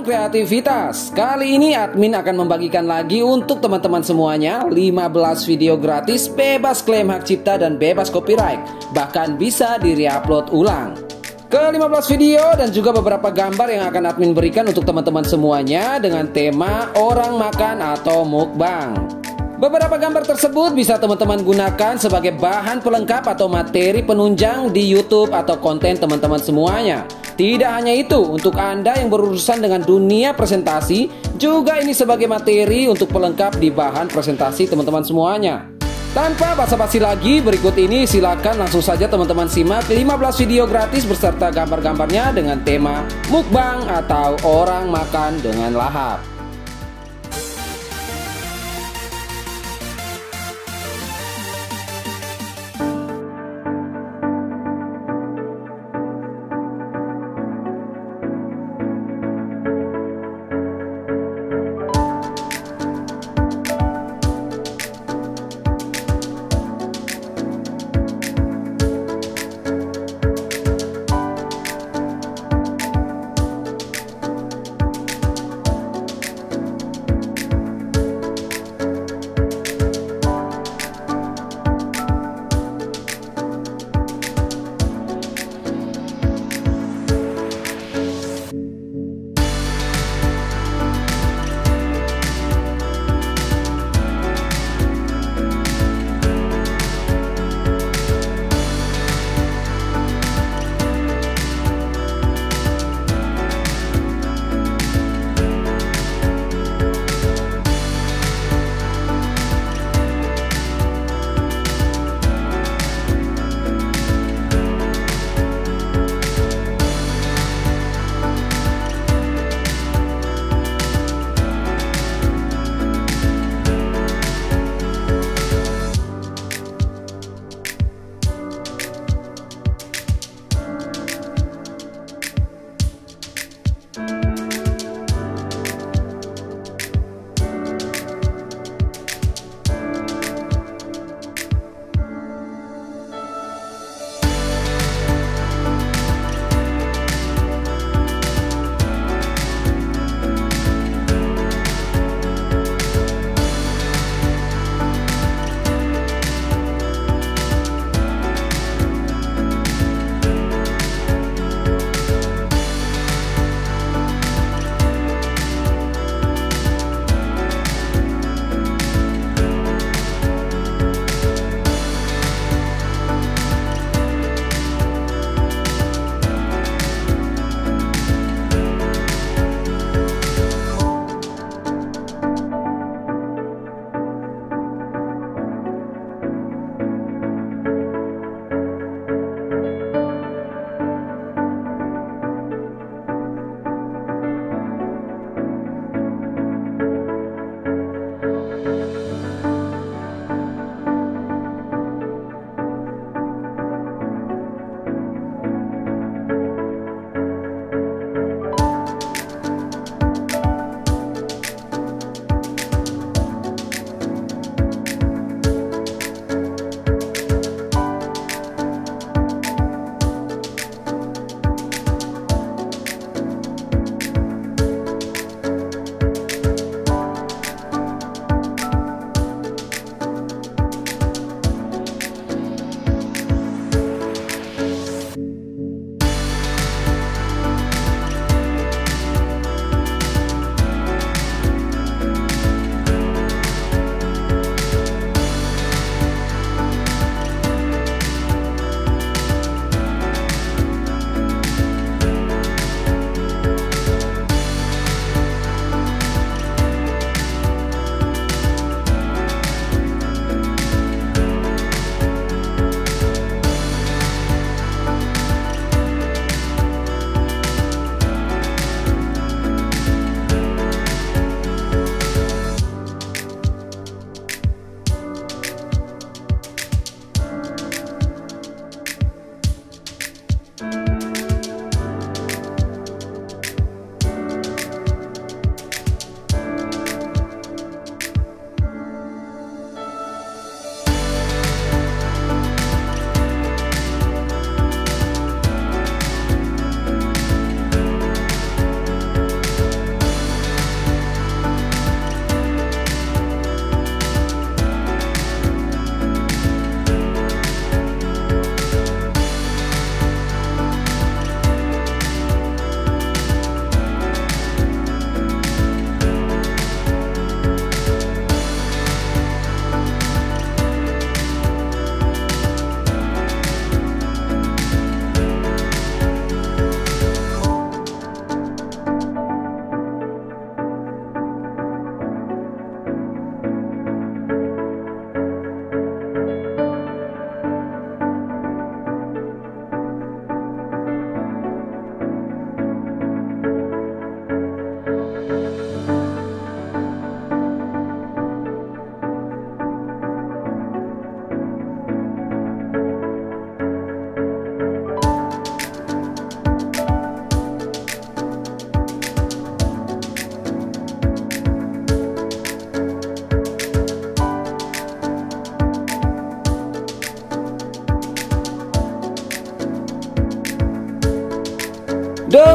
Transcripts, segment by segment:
Kreativitas. Kali ini admin akan membagikan lagi untuk teman-teman semuanya 15 video gratis bebas klaim hak cipta dan bebas copyright. Bahkan bisa di-reupload ulang. Ke-15 video dan juga beberapa gambar yang akan admin berikan untuk teman-teman semuanya dengan tema orang makan atau mukbang. Beberapa gambar tersebut bisa teman-teman gunakan sebagai bahan pelengkap atau materi penunjang di YouTube atau konten teman-teman semuanya. Tidak hanya itu, untuk Anda yang berurusan dengan dunia presentasi, juga ini sebagai materi untuk pelengkap di bahan presentasi teman-teman semuanya. Tanpa basa-basi lagi, berikut ini silakan langsung saja teman-teman simak 15 video gratis beserta gambar-gambarnya dengan tema mukbang atau orang makan dengan lahap.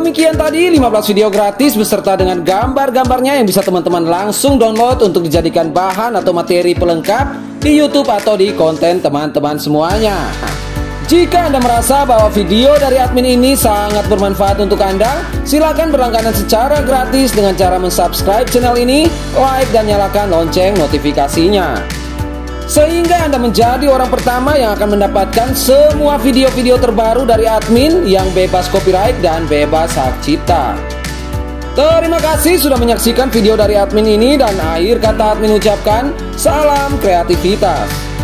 Demikian tadi 15 video gratis beserta dengan gambar-gambarnya yang bisa teman-teman langsung download untuk dijadikan bahan atau materi pelengkap di YouTube atau di konten teman-teman semuanya. Jika Anda merasa bahwa video dari admin ini sangat bermanfaat untuk Anda, silakan berlangganan secara gratis dengan cara mensubscribe channel ini, like dan nyalakan lonceng notifikasinya. Sehingga Anda menjadi orang pertama yang akan mendapatkan semua video-video terbaru dari admin yang bebas copyright dan bebas hak cipta. Terima kasih sudah menyaksikan video dari admin ini dan akhir kata admin ucapkan salam kreativitas.